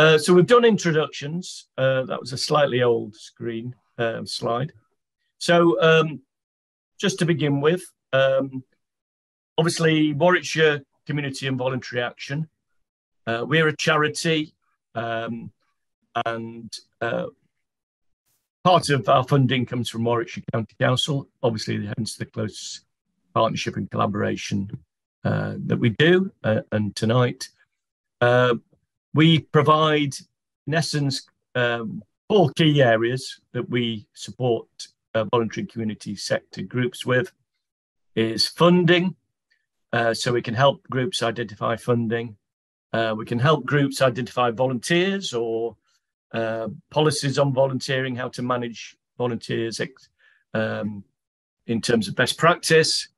Uh, so we've done introductions. Uh, that was a slightly old screen uh, slide. So um, just to begin with, um, obviously Warwickshire Community and Voluntary Action. Uh, we're a charity um, and uh, part of our funding comes from Warwickshire County Council, obviously hence the close partnership and collaboration uh, that we do. Uh, and tonight, we provide, in essence, um, four key areas that we support uh, voluntary community sector groups with is funding. Uh, so we can help groups identify funding. Uh, we can help groups identify volunteers or uh, policies on volunteering, how to manage volunteers um, in terms of best practice.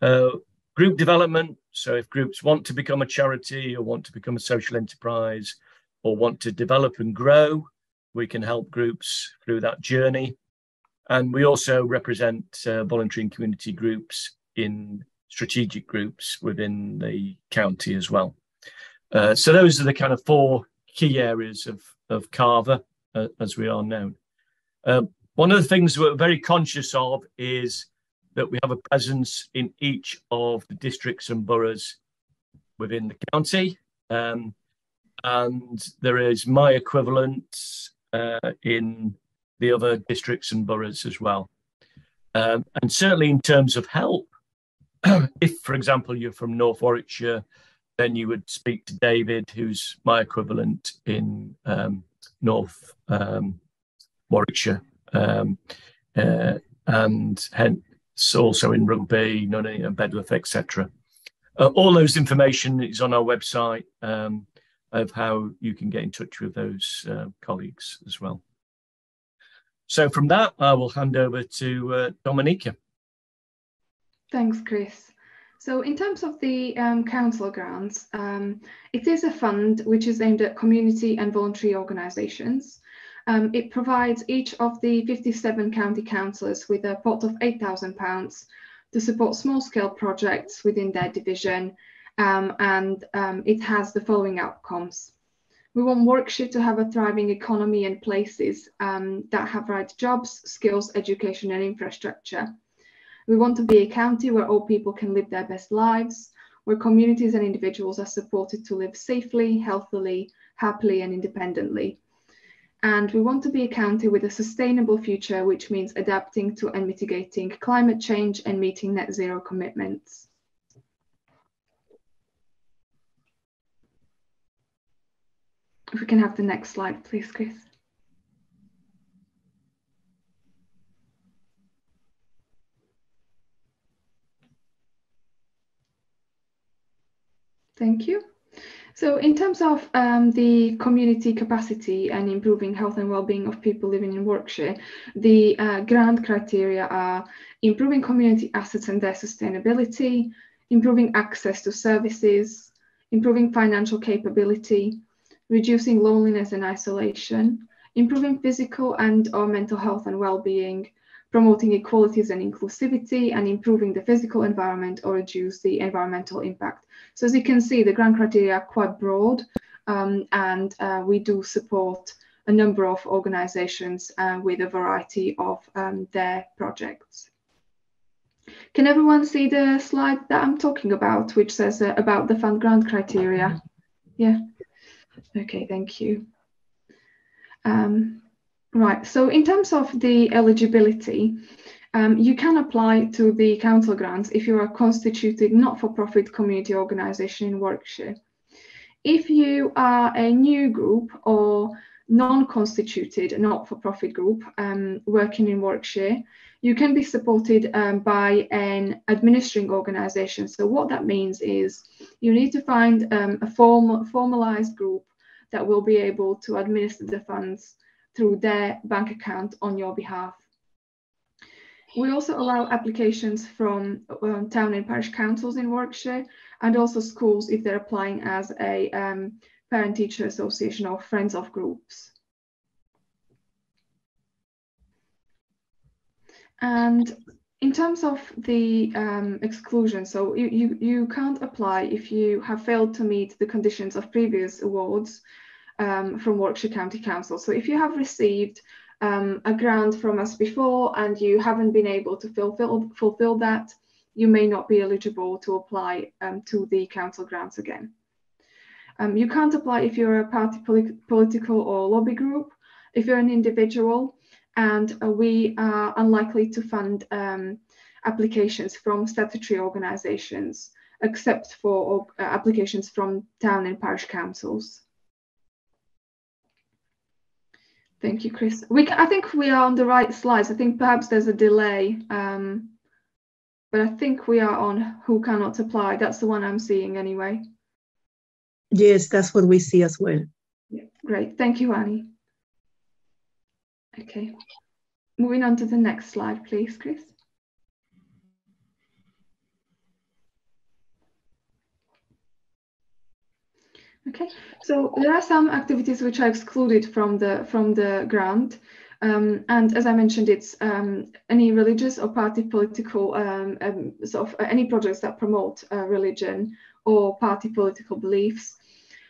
Uh, group development. So if groups want to become a charity or want to become a social enterprise or want to develop and grow, we can help groups through that journey. And we also represent uh, voluntary and community groups in strategic groups within the county as well. Uh, so those are the kind of four key areas of, of CAVA uh, as we are known. Uh, one of the things we're very conscious of is that we have a presence in each of the districts and boroughs within the county. Um, and there is my equivalent uh, in the other districts and boroughs as well. Um, and certainly in terms of help, if, for example, you're from North Warwickshire, then you would speak to David, who's my equivalent in um, North um, Warwickshire, um, uh, and also in Rugby, Nuneaton, Bedworth, etc. Uh, all those information is on our website um, of how you can get in touch with those uh, colleagues as well. So from that, I will hand over to uh, Dominica. Thanks, Chris. So in terms of the um, council grants, um, it is a fund which is aimed at community and voluntary organisations. Um, it provides each of the 57 county councillors with a pot of £8,000 to support small-scale projects within their division, um, and um, it has the following outcomes. We want Warwickshire to have a thriving economy and places um, that have right jobs, skills, education and infrastructure. We want to be a county where all people can live their best lives, where communities and individuals are supported to live safely, healthily, happily, and independently. And we want to be a county with a sustainable future, which means adapting to and mitigating climate change and meeting net zero commitments. If we can have the next slide, please, Chris. Thank you. So in terms of um, the community capacity and improving health and well-being of people living in Warwickshire, the uh, grant criteria are improving community assets and their sustainability, improving access to services, improving financial capability, reducing loneliness and isolation, improving physical and or mental health and well-being, promoting equalities and inclusivity, and improving the physical environment or reduce the environmental impact. So as you can see, the grant criteria are quite broad, um, and uh, we do support a number of organizations uh, with a variety of um, their projects. Can everyone see the slide that I'm talking about, which says uh, about the fund grant criteria? Yeah. Okay, thank you. Um, Right, so in terms of the eligibility, um, you can apply to the council grants if you are a constituted not-for-profit community organisation in Warwickshire. If you are a new group or non-constituted not-for-profit group um, working in Warwickshire, you can be supported um, by an administering organisation. So what that means is you need to find um, a form, formalised group that will be able to administer the funds through their bank account on your behalf. We also allow applications from um, town and parish councils in Warwickshire and also schools if they're applying as a um, parent teacher association or friends of groups. And in terms of the um, exclusion, so you, you, you can't apply if you have failed to meet the conditions of previous awards um, from Warwickshire County Council. So if you have received um, a grant from us before and you haven't been able to fulfill, fulfill that, you may not be eligible to apply um, to the council grants again. Um, you can't apply if you're a party political or lobby group, if you're an individual, and uh, we are unlikely to fund um, applications from statutory organisations, except for uh, applications from town and parish councils. Thank you, Chris. We, I think we are on the right slides. I think perhaps there's a delay, um, but I think we are on who cannot apply. That's the one I'm seeing anyway. Yes, that's what we see as well. Yeah, great. Thank you, Annie. Okay. Moving on to the next slide, please, Chris. Okay, so there are some activities which are excluded from the from the grant. Um, and as I mentioned, it's um, any religious or party political um, um sort of uh, any projects that promote uh, religion or party political beliefs,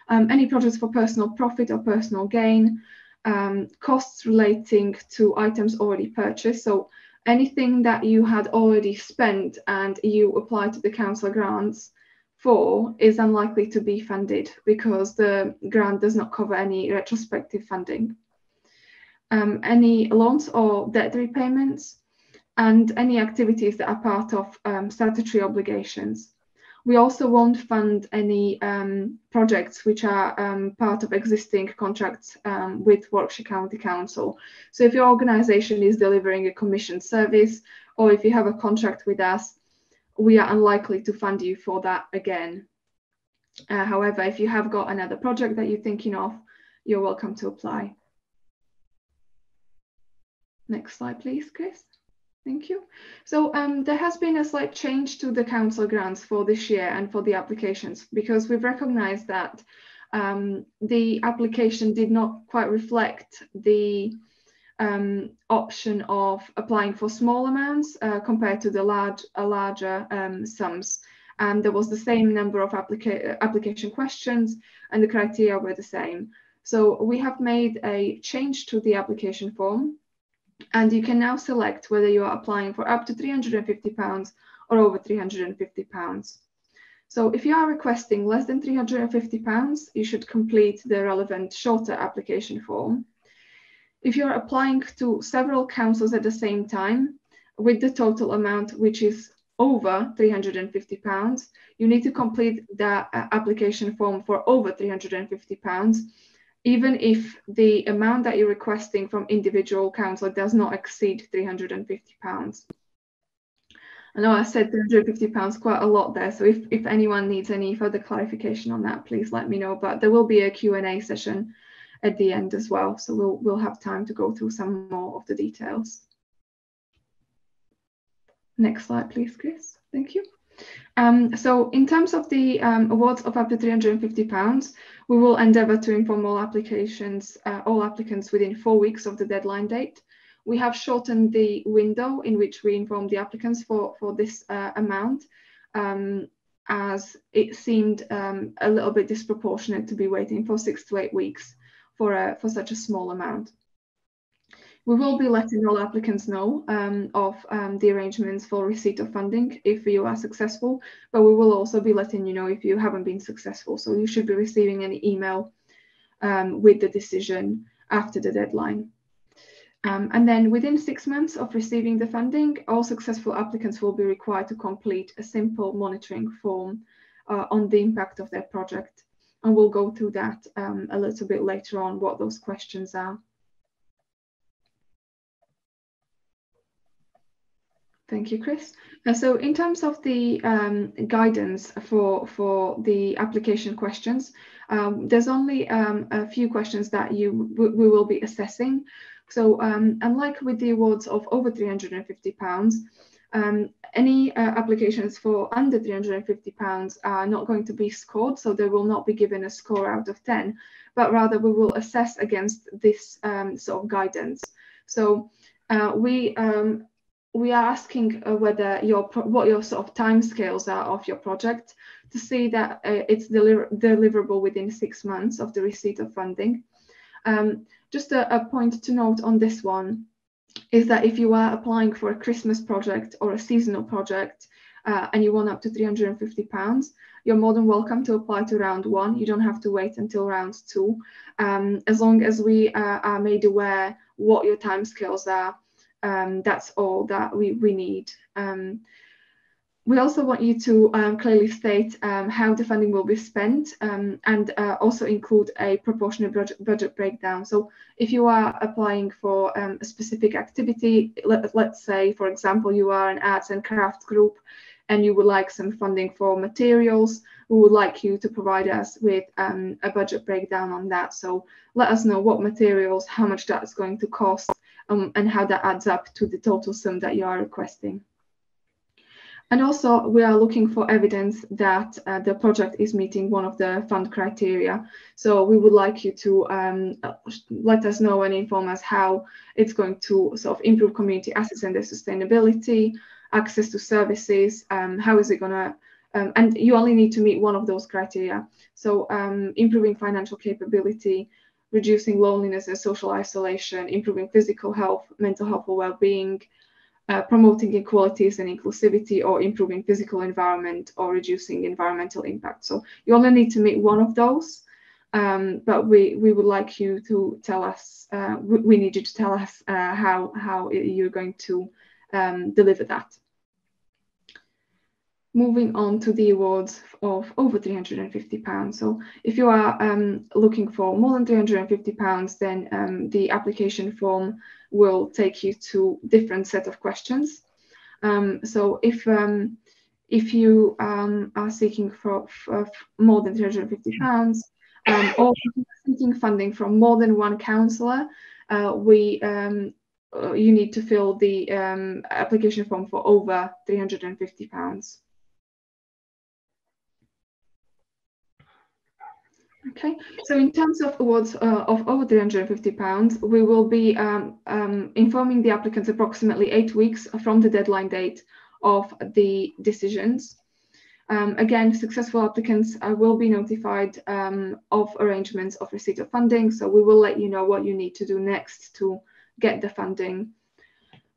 um, any projects for personal profit or personal gain, um, costs relating to items already purchased. So anything that you had already spent and you apply to the council grants for is unlikely to be funded because the grant does not cover any retrospective funding. Um, any loans or debt repayments and any activities that are part of um, statutory obligations. We also won't fund any um, projects which are um, part of existing contracts um, with Warwickshire County Council. So if your organisation is delivering a commissioned service or if you have a contract with us, we are unlikely to fund you for that again. Uh, however, if you have got another project that you're thinking of, you're welcome to apply. Next slide, please, Chris. Thank you. So um, there has been a slight change to the council grants for this year and for the applications because we've recognized that um, the application did not quite reflect the um, option of applying for small amounts uh, compared to the large, uh, larger um, sums. And there was the same number of applica application questions and the criteria were the same. So we have made a change to the application form and you can now select whether you are applying for up to 350 pounds or over 350 pounds. So if you are requesting less than 350 pounds, you should complete the relevant shorter application form. If you're applying to several councils at the same time with the total amount, which is over 350 pounds, you need to complete the uh, application form for over 350 pounds, even if the amount that you're requesting from individual council does not exceed 350 pounds. I know I said 350 pounds quite a lot there, so if, if anyone needs any further clarification on that, please let me know. But there will be a Q&A session at the end as well. So we'll, we'll have time to go through some more of the details. Next slide, please, Chris. Thank you. Um, so in terms of the um, awards of up to 350 pounds, we will endeavour to inform all applications, uh, all applicants within four weeks of the deadline date. We have shortened the window in which we inform the applicants for, for this uh, amount um, as it seemed um, a little bit disproportionate to be waiting for six to eight weeks for, a, for such a small amount. We will be letting all applicants know um, of um, the arrangements for receipt of funding if you are successful, but we will also be letting you know if you haven't been successful. So you should be receiving an email um, with the decision after the deadline. Um, and then within six months of receiving the funding, all successful applicants will be required to complete a simple monitoring form uh, on the impact of their project and we'll go through that um, a little bit later on, what those questions are. Thank you, Chris. Uh, so in terms of the um, guidance for, for the application questions, um, there's only um, a few questions that you we will be assessing. So um, unlike with the awards of over 350 pounds, um, any uh, applications for under 350 pounds are not going to be scored, so they will not be given a score out of 10, but rather we will assess against this um, sort of guidance. So uh, we um, we are asking uh, whether your what your sort of timescales are of your project to see that uh, it's deliver deliverable within six months of the receipt of funding. Um, just a, a, point to note on this one is that if you are applying for a Christmas project or a seasonal project uh, and you want up to 350 pounds, you're more than welcome to apply to round one. You don't have to wait until round two. Um, as long as we uh, are made aware what your timescales are, um, that's all that we, we need. Um, we also want you to um, clearly state um, how the funding will be spent um, and uh, also include a proportionate budget, breakdown. So if you are applying for um, a specific activity, let, let's say, for example, you are an arts and craft group and you would like some funding for materials, we would like you to provide us with um, a budget breakdown on that. So let us know what materials, how much that's going to cost, um, and how that adds up to the total sum that you are requesting. And also, we are looking for evidence that uh, the project is meeting one of the fund criteria. So we would like you to um, let us know and inform us how it's going to sort of improve community assets and their sustainability, access to services, um, how is it going to, um, and you only need to meet one of those criteria. So um, improving financial capability, reducing loneliness and social isolation, improving physical health, mental health or well-being, uh, promoting equalities and inclusivity or improving physical environment or reducing environmental impact. So you only need to meet one of those, um, but we, we would like you to tell us, uh, we, we, need you to tell us uh, how, how you're going to um, deliver that. Moving on to the awards of over 350 pounds. So if you are um, looking for more than 350 pounds, then um, the application form will take you to different set of questions. Um, so if um, if you um, are seeking for, for, more than 350 pounds um, or seeking funding from more than one councillor, uh, we um, uh, you need to fill the um, application form for over 350 pounds. Okay, so in terms of awards uh, of over 350 pounds, we will be um, um, informing the applicants approximately eight weeks from the deadline date of the decisions. Um, again, successful applicants uh, will be notified um, of arrangements of receipt of funding, so we will let you know what you need to do next to get the funding.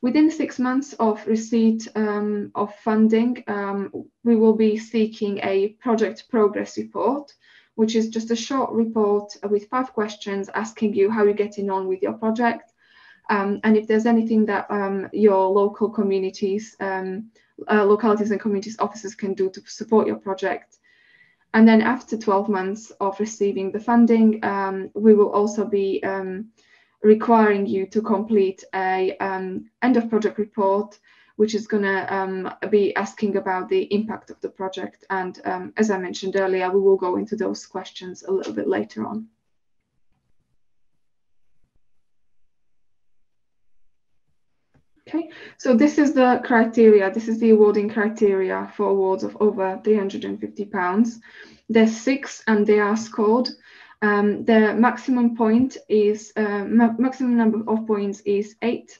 Within six months of receipt um, of funding, um, we will be seeking a project progress report which is just a short report with five questions asking you how you're getting on with your project. Um, and if there's anything that um, your local communities, um, uh, localities and communities officers can do to support your project. And then after 12 months of receiving the funding, um, we will also be um, requiring you to complete a um, end of project report which is going to um, be asking about the impact of the project. And um, as I mentioned earlier, we will go into those questions a little bit later on. Okay, so this is the criteria. This is the awarding criteria for awards of over 350 pounds. There's six and they are scored. Um, the maximum point is, uh, ma maximum number of points is eight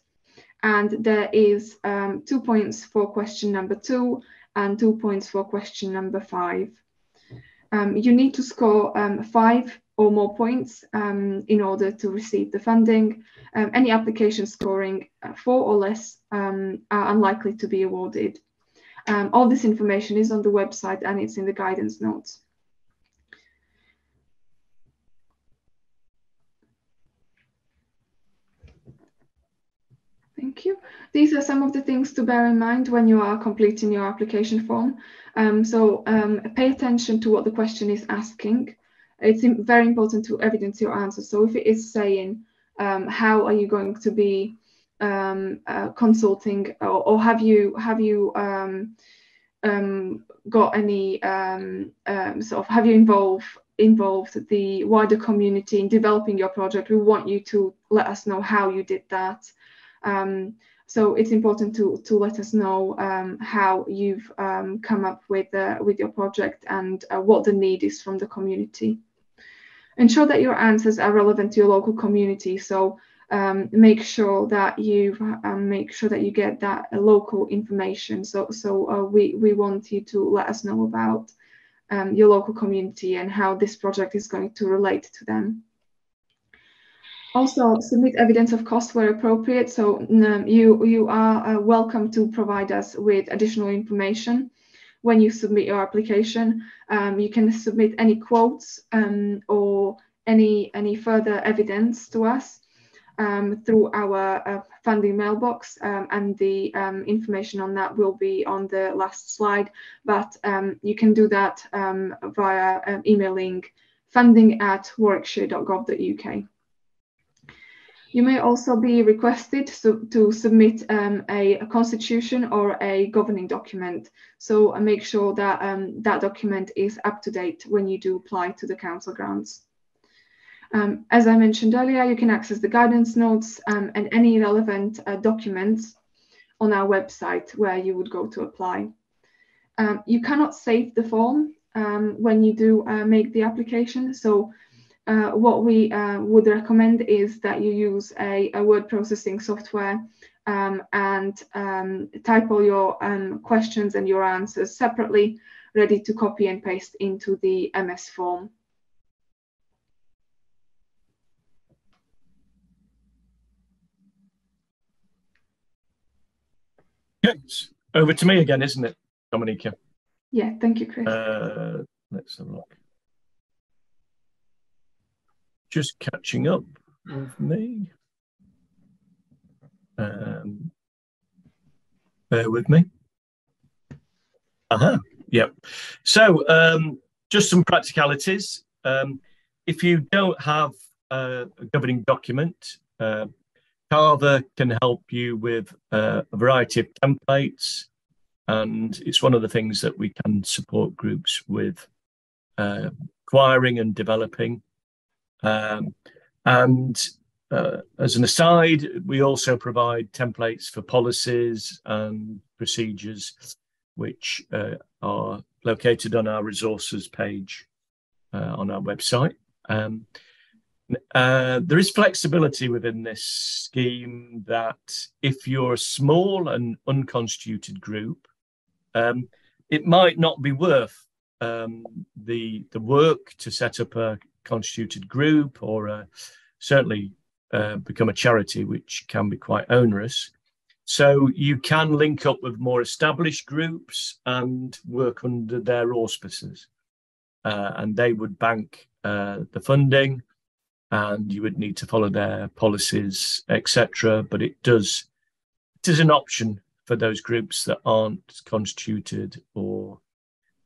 and there is um, two points for question number two and two points for question number five. Um, you need to score um, five or more points um, in order to receive the funding. Um, any application scoring uh, four or less um, are unlikely to be awarded. all this information is on the website and it's in the guidance notes. Thank you. These are some of the things to bear in mind when you are completing your application form. Um, so um, pay attention to what the question is asking. It's very important to evidence your answer. So if it is saying, um, how are you going to be um, uh, consulting or, or, have you have you um, um, got any sort of have you involved involved the wider community in developing your project? We want you to let us know how you did that. Um, so it's important to, to let us know um, how you've um, come up with, uh, with your project and uh, what the need is from the community. Ensure that your answers are relevant to your local community. So um, make sure that you um, make sure that you get that local information. So, so uh, we we want you to let us know about um, your local community and how this project is going to relate to them. Also, submit evidence of cost where appropriate. So um, you you are uh, welcome to provide us with additional information when you submit your application. Um, you can submit any quotes um, or any any further evidence to us um, through our uh, funding mailbox um, and the um, information on that will be on the last slide but you can do that via emailing funding at warwickshire.gov.uk. You may also be requested to, to submit a, a, constitution or a governing document. So uh, make sure that that document is up to date when you do apply to the council grants. Um, as I mentioned earlier, you can access the guidance notes um, and any relevant uh, documents on our website where you would go to apply. Um, you cannot save the form um, when you do uh, make the application. So uh, what we uh, would recommend is that you use a, a word processing software um, and um, type all your questions and your answers separately, ready to copy and paste into the MS form. Yes. Over to me again, isn't it, Dominica? Yeah, thank you, Chris. Uh, let's have a look. Just catching up with me. Um, bear with me. Uh-huh. Yep. So um, just some practicalities. Um, if you don't have a governing document, uh, CAVA can help you with uh, a variety of templates, and it's one of the things that we can support groups with uh, acquiring and developing. Um, and uh, as an aside, we also provide templates for policies and procedures, which uh, are located on our resources page uh, on our website. Um, uh, there is flexibility within this scheme that if you're a small and unconstituted group, um, it might not be worth um, the the work to set up a constituted group or a, certainly uh, become a charity, which can be quite onerous. So you can link up with more established groups and work under their auspices, uh, and they would bank uh, the funding and you would need to follow their policies, etc. But it does it is an option for those groups that aren't constituted or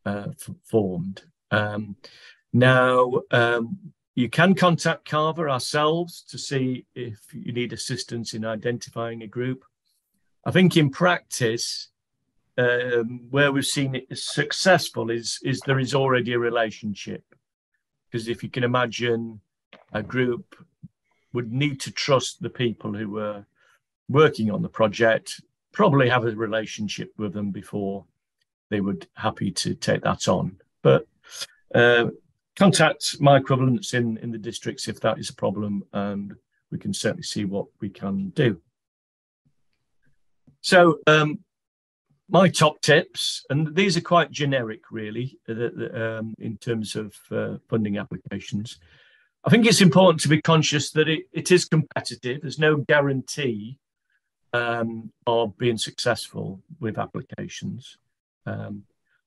uh, formed. Um, now, um, you can contact CAVA ourselves to see if you need assistance in identifying a group. I think in practice, um, where we've seen it successful is is there is already a relationship because if you can imagine a group would need to trust the people who were working on the project, probably have a relationship with them before they would happy to take that on. But uh, contact my equivalents in, in the districts if that is a problem, and we can certainly see what we can do. So um, my top tips, and these are quite generic really uh, um, in terms of uh, funding applications. I think it's important to be conscious that it, it is competitive. There's no guarantee um, of being successful with applications. Um,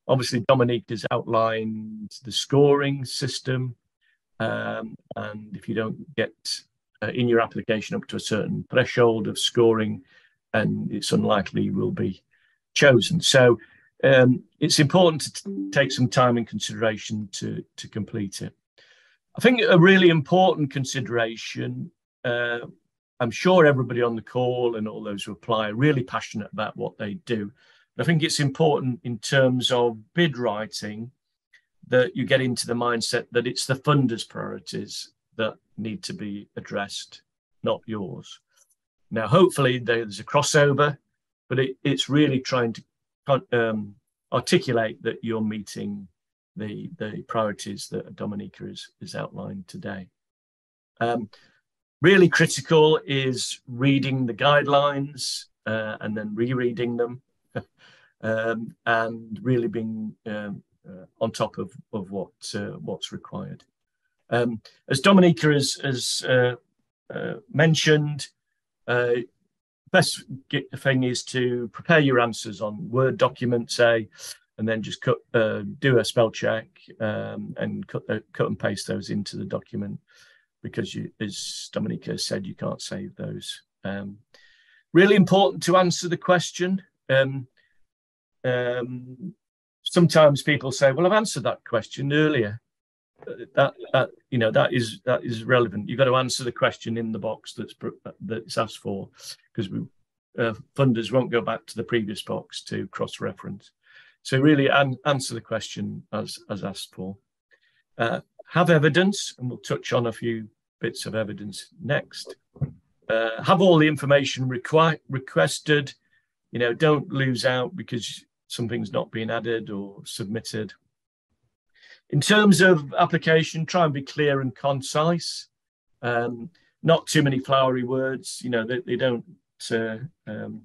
obviously, Dominique has outlined the scoring system. Um, and if you don't get uh, in your application up to a certain threshold of scoring, and it's unlikely you will be chosen. So um, it's important to take some time and consideration to, to complete it. I think a really important consideration. Uh, I'm sure everybody on the call and all those who apply are really passionate about what they do. I think it's important in terms of bid writing that you get into the mindset that it's the funders' priorities that need to be addressed, not yours. Now, hopefully, there's a crossover, but it, it's really trying to um, articulate that you're meeting the the priorities that Dominica has, has outlined today. Um, really critical is reading the guidelines uh, and then rereading them um, and really being um, uh, on top of, of what uh, what's required. Um, as Dominica has, has uh, uh, mentioned, uh, best thing is to prepare your answers on Word document, say, and then just cut, do a spell check um, and cut, cut and paste those into the document because you, as Dominica said, you can't save those. Um, really important to answer the question. Um, um, sometimes people say, "Well, I've answered that question earlier." That, that you know that is that is relevant. You've got to answer the question in the box that's that's asked for, because we uh, funders won't go back to the previous box to cross-reference. So really an, answer the question as as asked for. Uh, have evidence, and we'll touch on a few bits of evidence next. Uh, have all the information requi- requested. You know, don't lose out because something's not been added or submitted. In terms of application, try and be clear and concise. Um, not too many flowery words. You know, they, they don't uh, um,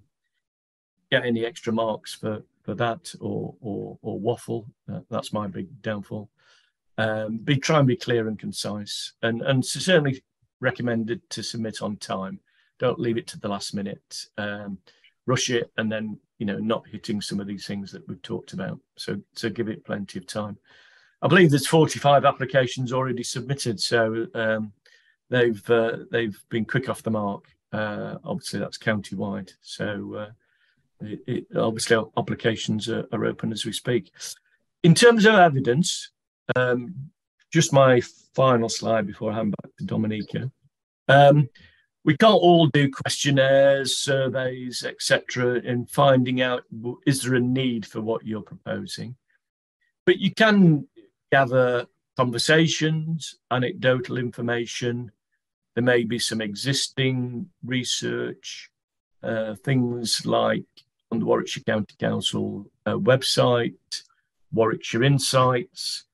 get any extra marks for for that or or, or waffle. Uh, that's my big downfall. Um, be try and be clear and concise, and and certainly recommended to submit on time. Don't leave it to the last minute. Um, rush it and then you know not hitting some of these things that we've talked about. So so give it plenty of time. I believe there's 45 applications already submitted, so um, they've uh, they've been quick off the mark. Uh, obviously, that's county-wide. So uh, it, it, obviously, applications are, are, open as we speak. In terms of evidence, um, just my final slide before I hand back to Dominica. Um, we can't all do questionnaires, surveys, etc., in finding out is there a need for what you're proposing. But you can gather conversations, anecdotal information. There may be some existing research, uh, things like on the Warwickshire County Council uh, website, Warwickshire Insights,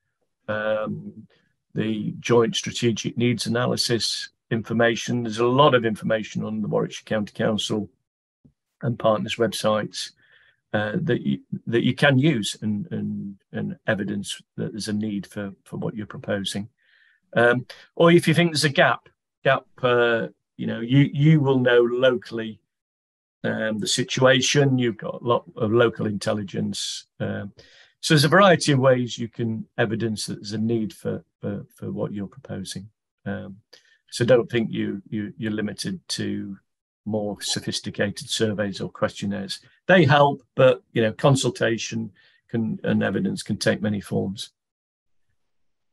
um, the Joint Strategic Needs Analysis information. There's a lot of information on the Warwickshire County Council and partners websites uh, that you that you can use and, and and evidence that there's a need for for what you're proposing. Um, or if you think there's a gap, gap, uh, you know, you you will know locally um, the situation. You've got a lot of local intelligence. Um, so there's a variety of ways you can evidence that there's a need for for, for what you're proposing. Um, so don't think you, you you're limited to more sophisticated surveys or questionnaires. They help, but you know consultation can and evidence can take many forms.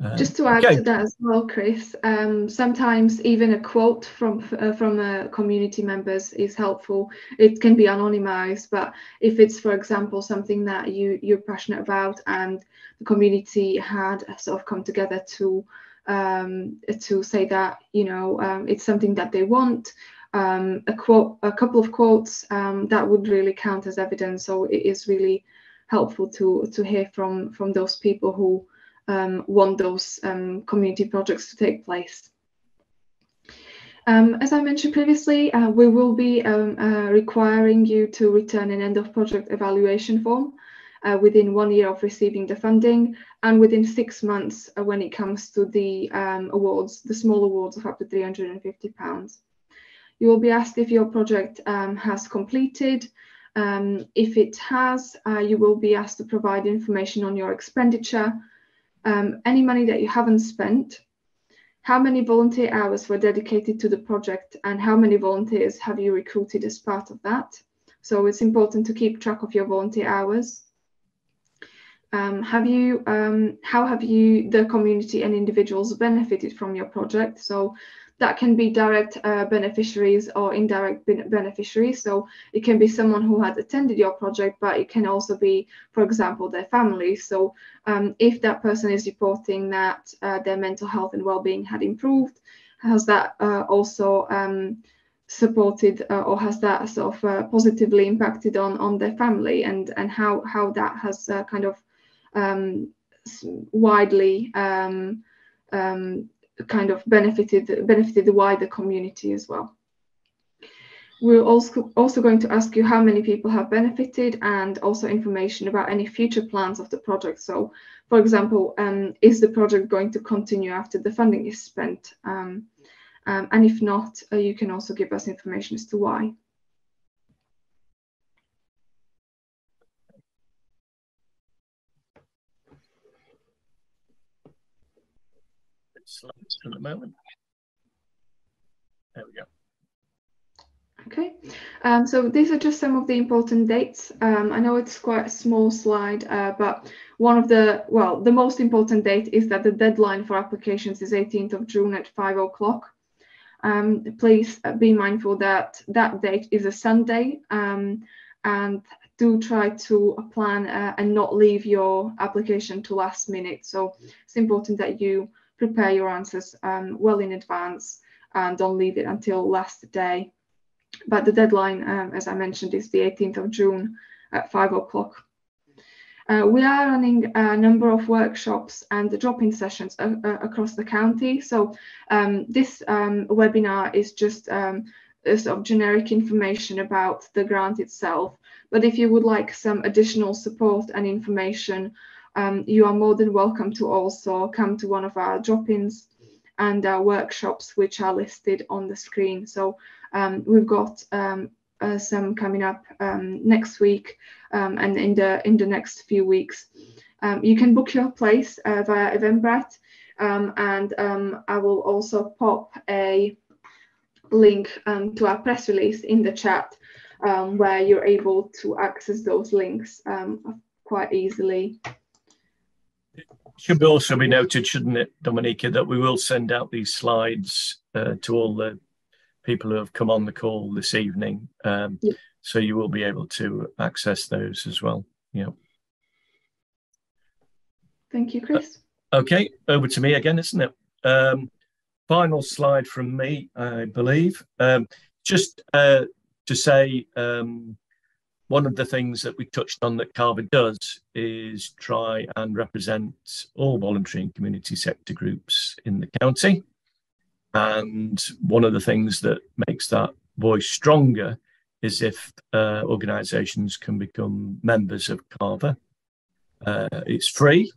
Uh, Just to add okay. to that as well, Chris, um, sometimes even a quote from uh, from uh, community members is helpful. It can be anonymized, but if it's, for example, something that you you're passionate about and the community had sort of come together to um, to say that you know um, it's something that they want, um, a quote, a couple of quotes um, that would really count as evidence. So it is really helpful to to hear from from those people who um, want those um, community projects to take place. Um, as I mentioned previously, uh, we will be um, uh, requiring you to return an end of project evaluation form uh, within one year of receiving the funding and within six months uh, when it comes to the um, awards, the small awards of up to £350. You will be asked if your project um, has completed. if it has, uh, you will be asked to provide information on your expenditure, um, any money that you haven't spent, how many volunteer hours were dedicated to the project, and how many volunteers have you recruited as part of that. So it's important to keep track of your volunteer hours. Um, have you, um, how have you, the community and individuals benefited from your project? So that can be direct uh, beneficiaries or indirect beneficiaries. So it can be someone who has attended your project, but it can also be, for example, their family. So um, if that person is reporting that uh, their mental health and well-being had improved, has that uh, also um, supported uh, or has that sort of uh, positively impacted on on their family and and how how that has uh, kind of um, widely um, um kind of benefited benefited the wider community as well. We're also, also going to ask you how many people have benefited and also information about any future plans of the project. So, for example, um, is the project going to continue after the funding is spent? Um, um, and if not, uh, you can also give us information as to why. At the moment. There we go. Okay, um, so these are just some of the important dates. Um, I know it's quite a small slide, uh, but one of the, well, the most important date is that the deadline for applications is 18th of June at 5 o'clock. Um, please be mindful that that date is a Sunday um, and do try to plan uh, and not leave your application to last minute. So it's important that you prepare your answers um, well in advance and don't leave it until last day. But the deadline, um, as I mentioned, is the 18th of June at 5 o'clock. Uh, we are running a number of workshops and drop-in sessions uh, uh, across the county. So um, this um, webinar is just um, sort of generic information about the grant itself. But if you would like some additional support and information, um, you are more than welcome to also come to one of our drop-ins and our workshops, which are listed on the screen. So um, we've got um, uh, some coming up um, next week um, and in the in the next few weeks. Um, you can book your place uh, via Eventbrite, and I will also pop a link to our press release in the chat where you're able to access those links quite easily. Should be also be noted, shouldn't it, Dominika, that we will send out these slides uh, to all the people who have come on the call this evening. Um, yeah. So you will be able to access those as well. Yeah. Thank you, Chris. Uh, okay, over to me again, isn't it? Um, final slide from me, I believe. Um, just uh, to say, um, one of the things that we touched on that CAVA does is try and represent all voluntary and community sector groups in the county. And one of the things that makes that voice stronger is if uh, organisations can become members of CAVA. Uh, it's free.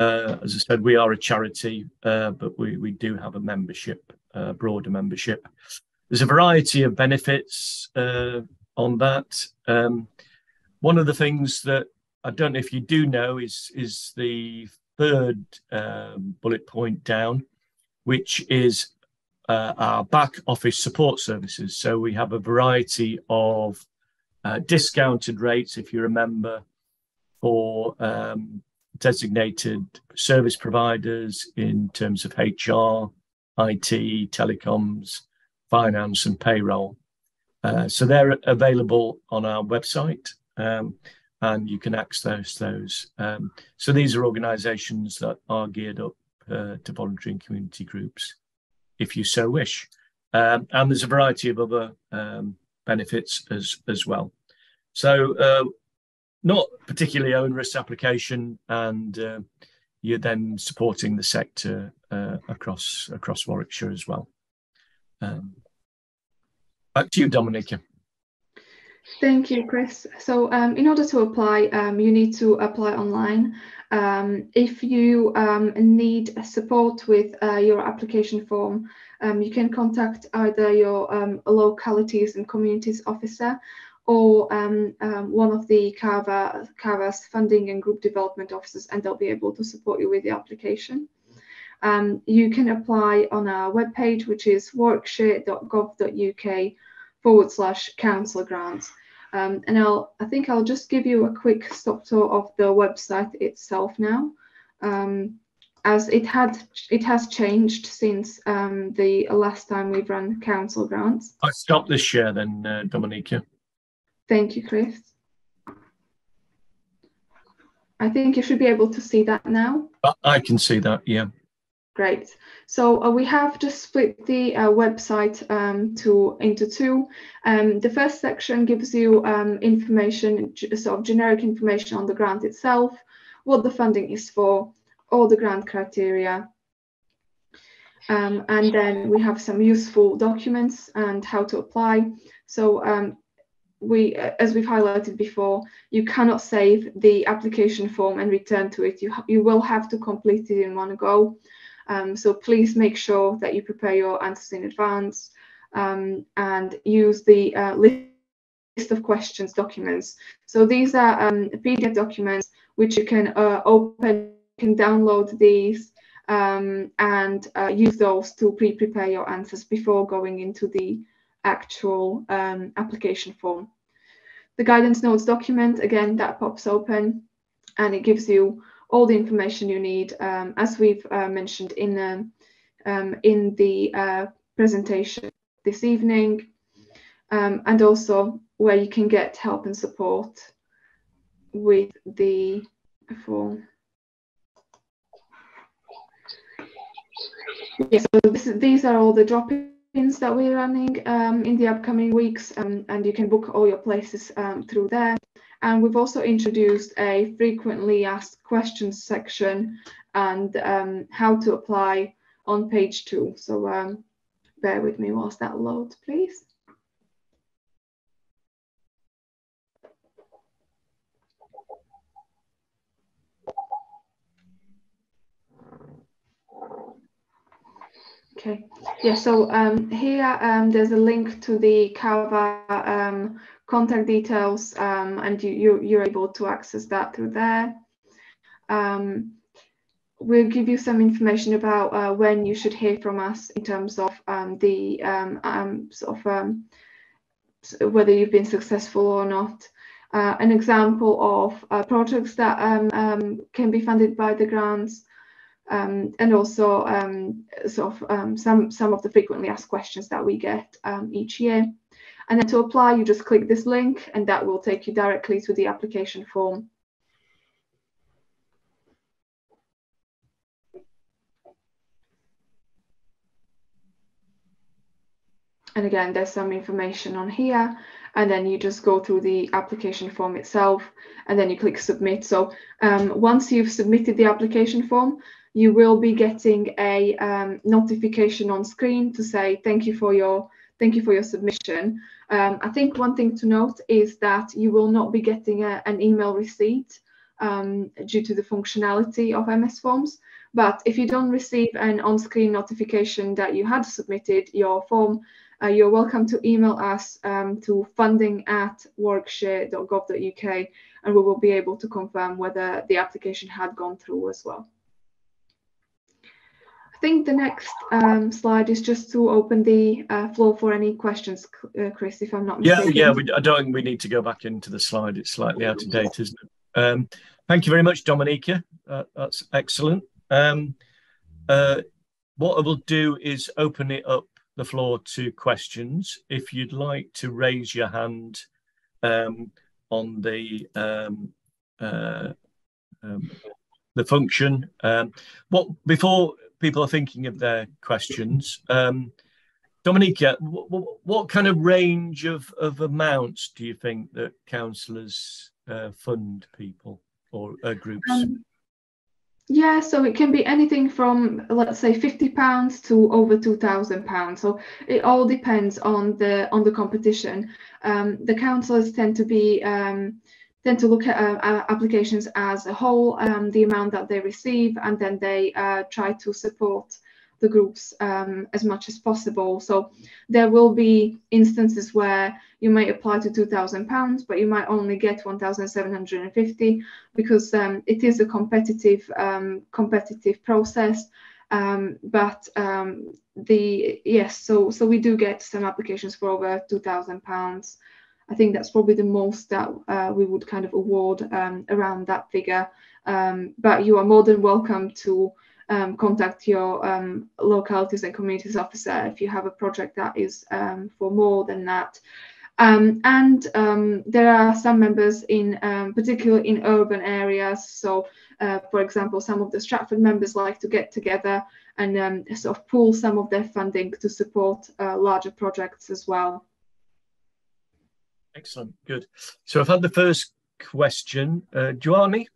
Uh, as I said, we are a charity, uh, but we, we do have a membership, uh, broader membership. There's a variety of benefits uh, on that. Um, one of the things that I don't know if you do know is, is the third um, bullet point down, which is uh, our back office support services. So we have a variety of uh, discounted rates, if you remember, for um, designated service providers in terms of HR, IT, telecoms, finance, and payroll. Uh, so they're available on our website. Um, and you can access those. Um, so these are organisations that are geared up uh, to volunteering community groups, if you so wish. Um, and there's a variety of other um, benefits as as well. So uh, not particularly onerous application, and uh, you're then supporting the sector uh, across across Warwickshire as well. Um, back to you, Dominika. Thank you, Chris. So um, in order to apply, um, you need to apply online. Um, if you um, need support with uh, your application form, um, you can contact either your um, localities and communities officer or one of the CAVA, funding and group development officers, and they'll be able to support you with the application. You can apply on our webpage, which is warwickshire.gov.uk forward slash council grants. Um, and I'll, I think I'll just give you a quick stop tour of the website itself now, um, as it had it has changed since um, the last time we've run council grants. I stop this share then, uh. Thank you, Chris. I think you should be able to see that now. I can see that, yeah. Great. So uh, we have just split the uh, website um, to into two. Um, the first section gives you um, information, sort of generic information on the grant itself, what the funding is for, all the grant criteria. Um, and then we have some useful documents and how to apply. So um, we, as we've highlighted before, you cannot save the application form and return to it. You, you will have to complete it in one go. Um, so please make sure that you prepare your answers in advance um, and use the uh, list of questions documents. So these are um, PDF documents which you can uh, open, can download these um, and uh, use those to pre-prepare your answers before going into the actual um, application form. The guidance notes document, again, that pops open and it gives you all the information you need, um, as we've uh, mentioned in, um, in the uh, presentation this evening, um, and also where you can get help and support with the form. Yeah, so this, these are all the drop-ins that we're running um, in the upcoming weeks, um, and you can book all your places um, through there. And we've also introduced a frequently asked questions section and um, how to apply on page two. So um, bear with me whilst that loads, please. Okay, yeah, so um, here um, there's a link to the CAVA um, contact details um, and you, you, you're able to access that through there. Um, we'll give you some information about uh, when you should hear from us in terms of um, the sort of whether you've been successful or not. Uh, an example of uh, projects that can be funded by the grants, um, and also um, sort of um, some some of the frequently asked questions that we get um, each year. And then to apply, you just click this link, and that will take you directly to the application form. And again, there's some information on here and then you just go through the application form itself and then you click submit. So um, once you've submitted the application form, you will be getting a um, notification on screen to say thank you for your thank you for your submission. Um, I think one thing to note is that you will not be getting a, an email receipt um, due to the functionality of MS Forms. But if you don't receive an on-screen notification that you had submitted your form, uh, you're welcome to email us um, to funding at warwickshire.gov.uk and we will be able to confirm whether the application had gone through as well think the next um, slide is just to open the uh, floor for any questions, uh, Chris, if I'm not mistaken. Yeah, yeah, we, I don't think we need to go back into the slide. It's slightly out of date, isn't it? Um, thank you very much, Dominika. Uh, that's excellent. Um, uh, what I will do is open it up the floor to questions. If you'd like to raise your hand um, on the um, uh, um, the function. Um, what before people are thinking of their questions. Um, Dominika, what kind of range of, of amounts do you think that councillors uh, fund people or uh, groups? Um, yeah, so it can be anything from let's say fifty pounds to over two thousand pounds. So it all depends on the on the competition. Um, the councillors tend to be um, then to look at uh, uh, applications as a whole, um, the amount that they receive, and then they uh, try to support the groups um, as much as possible. So there will be instances where you may apply to £2,000, but you might only get 1,750 because um, it is a competitive um, competitive process. Um, but um, the yes, so so we do get some applications for over £2,000. I think that's probably the most that uh, we would kind of award um, around that figure. Um, but you are more than welcome to um, contact your um, localities and communities officer if you have a project that is um, for more than that. Um, and there are some members in, particularly in urban areas. So, uh, for example, some of the Stratford members like to get together and sort of pool some of their funding to support uh, larger projects as well. Excellent, good. So I've had the first question. Uh, Joanny?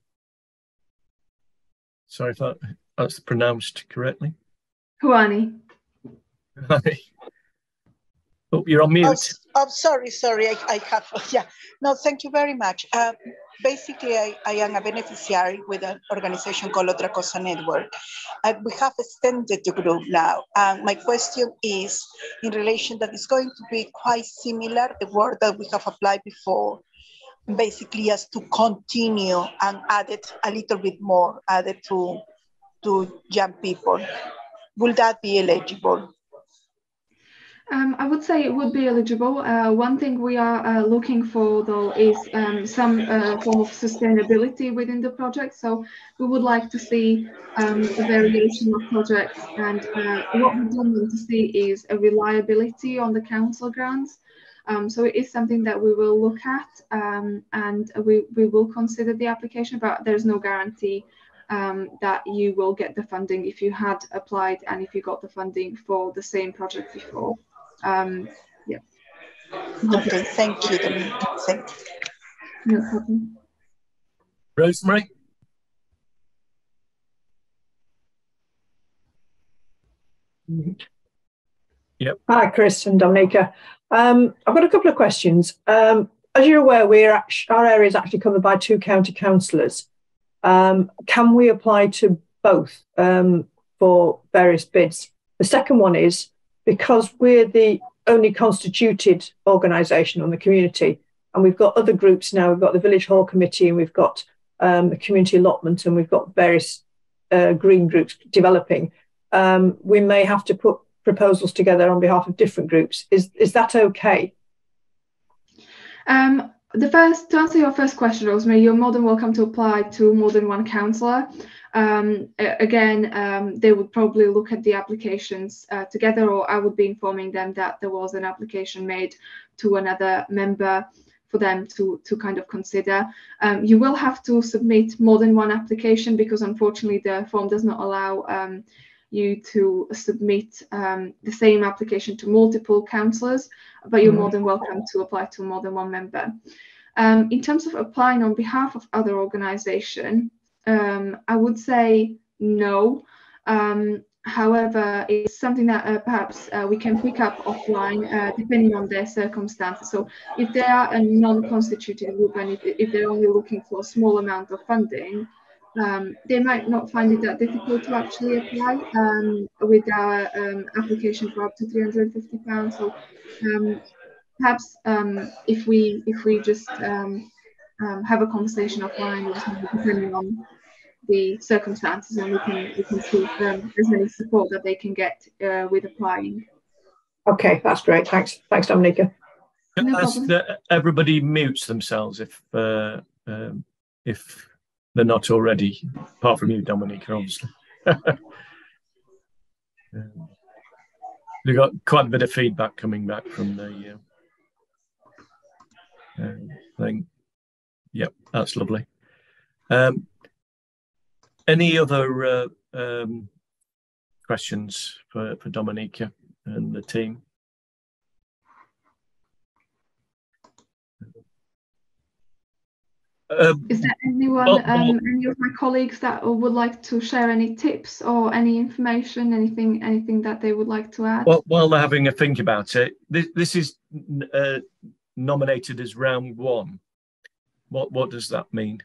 Sorry if that, that's pronounced correctly. Juani. oh, you're on mute. Oh, oh, sorry, sorry. I, I have, yeah. No, thank you very much. Uh, basically, I, I, am a beneficiary with an organization called Otra Cosa Network. And we have extended the group now. And my question is in relation that it's going to be quite similar, the work that we have applied before, basically as to continue and add it a little bit more added to, to young people. Will that be eligible? Um, I would say it would be eligible. Uh, one thing we are uh, looking for, though, is um, some uh, form of sustainability within the project. So we would like to see um, a variation of projects. And uh, what we don't want to see is a reliability on the council grants. Um, so it is something that we will look at um, and we, we will consider the application, but there's no guarantee um, that you will get the funding if you had applied and if you got the funding for the same project before. Um, yeah. Okay, thank you, Thank you. No problem. Rosemary? Yep. Hi, Chris and Dominica. Um, I've got a couple of questions. Um, as you're aware, we're our area is actually covered by two county councillors. Um, can we apply to both um, for various bids? The second one is because we're the only constituted organisation on the community, and we've got other groups now. We've got the Village Hall Committee, and we've got um, the community allotment, and we've got various uh, green groups developing. Um, we may have to put proposals together on behalf of different groups. Is is that okay? Um, the first to answer your first question, Rosemary, you're more than welcome to apply to more than one councillor. Um, again, um, they would probably look at the applications uh, together, or I would be informing them that there was an application made to another member for them to, to kind of consider. Um, you will have to submit more than one application because unfortunately the form does not allow um, you to submit um, the same application to multiple councillors, but you're more mm. than welcome to apply to more than one member. Um, in terms of applying on behalf of other organisation, um, I would say no. Um, however, it's something that uh, perhaps uh, we can pick up offline uh, depending on their circumstances. So if they are a non-constituted group and if, if, they're only looking for a small amount of funding, um, they might not find it that difficult to actually apply um, with our um, application for up to 350 pounds. So um, perhaps um, if we if we just have a conversation offline, depending on the circumstances and we can we can see if um, there's any support that they can get uh, with applying. Okay, that's great. Thanks, thanks, Dominica. No that everybody mutes themselves if uh, um, if they're not already, apart from you, Dominica, obviously. um, we got quite a bit of feedback coming back from the uh, uh thing. Yep, that's lovely. Um, any other uh, um, questions for, for Dominica and the team? Um, Is there anyone, well, um, any of my colleagues that would like to share any tips or any information, anything, anything that they would like to add? Well, while they're having a think about it, this, this is uh, nominated as round one. What what does that mean?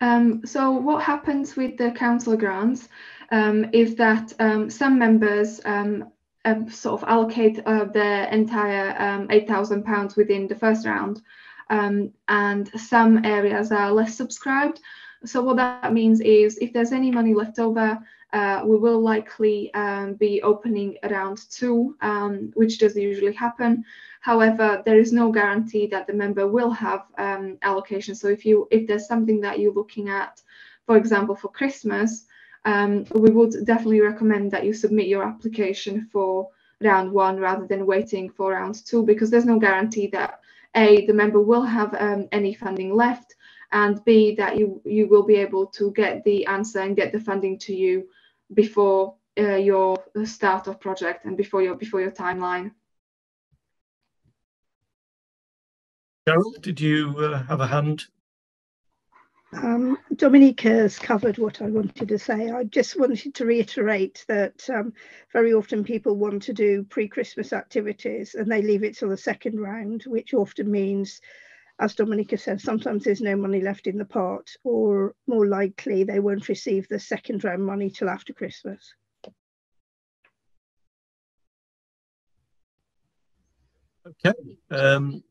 Um, so what happens with the council grants um, is that um, some members um, um, sort of allocate uh, their entire um, £8,000 within the first round and some areas are less subscribed. So what that means is if there's any money left over, uh, we will likely be opening around two, which does usually happen. However, there is no guarantee that the member will have um, allocation. So if you if there's something that you're looking at, for example, for Christmas, um, we would definitely recommend that you submit your application for round one rather than waiting for round two because there's no guarantee that a the member will have um, any funding left and b that you you will be able to get the answer and get the funding to you before uh, your start of project and before your before your timeline Cheryl, did you uh, have a hand? Um, Dominique has covered what I wanted to say. I just wanted to reiterate that um, very often people want to do pre-Christmas activities and they leave it till the second round, which often means, as Dominica said, sometimes there's no money left in the pot, or more likely they won't receive the second round money till after Christmas. Okay. Um,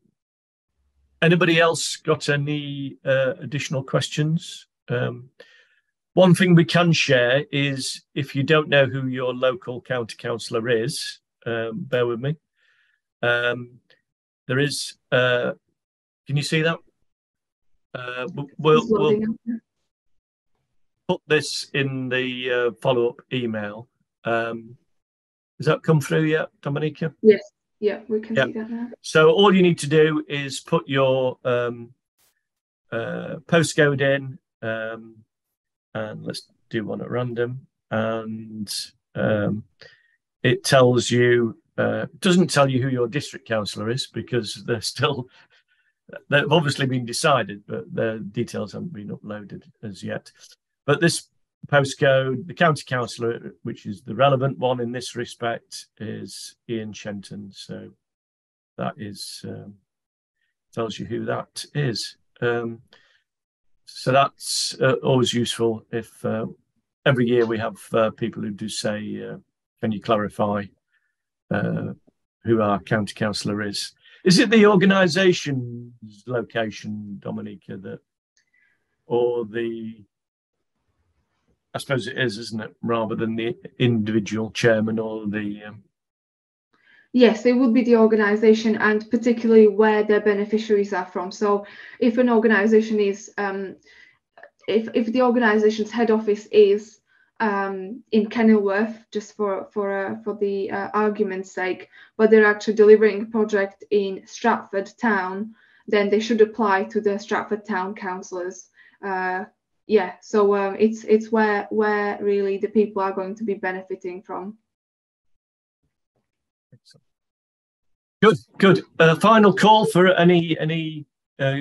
Anybody else got any uh, additional questions? Um, one thing we can share is if you don't know who your local county councillor is, um, bear with me. Um, there is, uh, can you see that? Uh, we'll, we'll put this in the uh, follow up email. Um, has that come through yet, Dominica? Yes. Yeah, we can yep. see that now. So all you need to do is put your um, uh, postcode in, um, and let's do one at random, and um, it tells you. Uh, doesn't tell you who your district councillor is because they're still they've obviously been decided, but their details haven't been uploaded as yet. But this postcode, the county councillor, which is the relevant one in this respect, is Ian Shenton. So that is um, tells you who that is. Um, so that's uh, always useful if uh, every year we have uh, people who do say, uh, "Can you clarify uh, who our county councillor is?" Is it the organisation's location, Dominica, that, or the I suppose it is, isn't it, rather than the individual chairman or the. Um... Yes, it would be the organisation and particularly where their beneficiaries are from. So, if an organisation is, um, if if the organisation's head office is um, in Kenilworth, just for for uh, for the uh, argument's sake, but they're actually delivering a project in Stratford Town, then they should apply to the Stratford Town councillors. Uh, yeah so um, it's it's where where really the people are going to be benefiting from. Good good. Uh, final call for any any uh,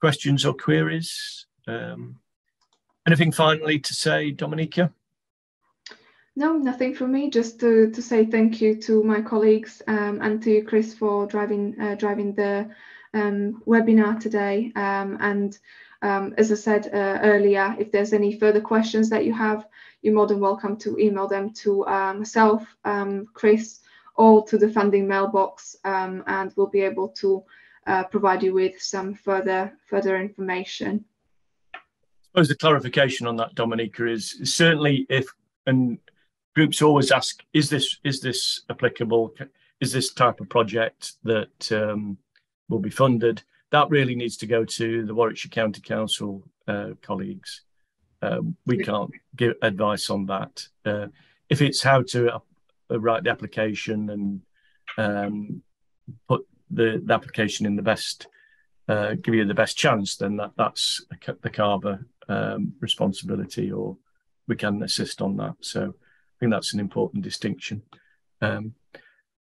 questions or queries? Um, anything finally to say dominica? No nothing from me. Just to, to say thank you to my colleagues um, and to chris for driving uh, driving the um, webinar today. Um, and um, as I said uh, earlier, if there's any further questions that you have, you're more than welcome to email them to uh, myself, um, Chris, or to the funding mailbox, um, and we'll be able to uh, provide you with some further further information. Suppose the clarification on that, Dominica, is certainly if and groups always ask, is this is this applicable? Is this type of project that um, will be funded? that really needs to go to the Warwickshire County Council uh, colleagues. Um, we can't give advice on that. Uh, if it's how to uh, write the application and um, put the, the, application in the best, uh, give you the best chance, then that, that's the CAVA um, responsibility, or we can assist on that. So I think that's an important distinction. Um,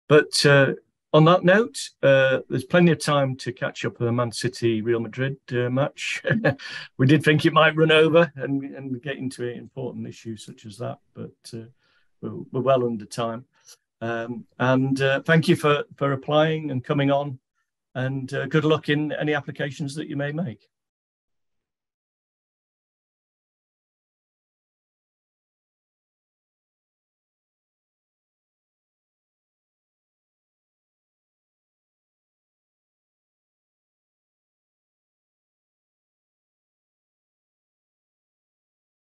but uh, on that note, uh, there's plenty of time to catch up with the Man City Real Madrid uh, match. we did think it might run over and, and get into an important issue such as that, but uh, we're, we're, well under time. Um, and uh, thank you for, for applying and coming on, and uh, good luck in any applications that you may make.